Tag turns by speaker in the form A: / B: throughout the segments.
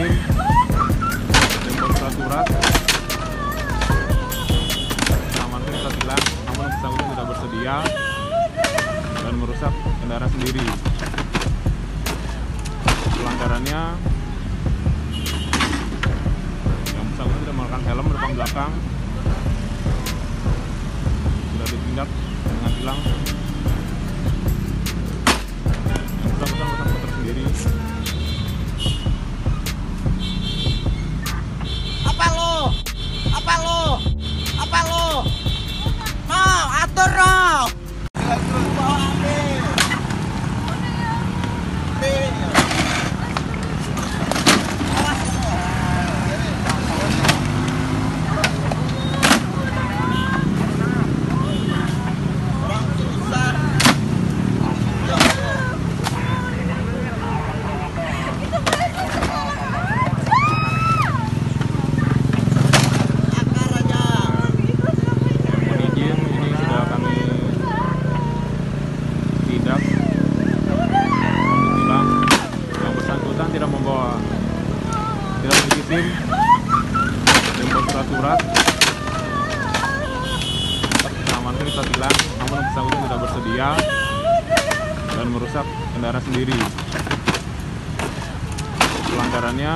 A: Hakim Jempol surat Aman kita bilang namun bersangkutan tidak bersedia dan merusak kendaraan sendiri. Pelanggarannya yang bersangkutan tidak menggunakan helm depan belakang. Dan membawa surat-surat mengamankan kita tilang namun bersangkutan tidak bersedia dan merusak kendaraan sendiri. Pelanggarannya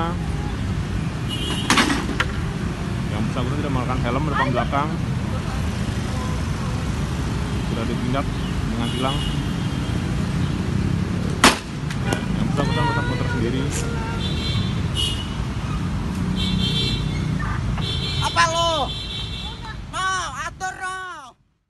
A: yang bersangkutan tidak menggunakan helm depan belakang. Sudah ditindak dengan tilang yang bersangkutan merusak motor sendiri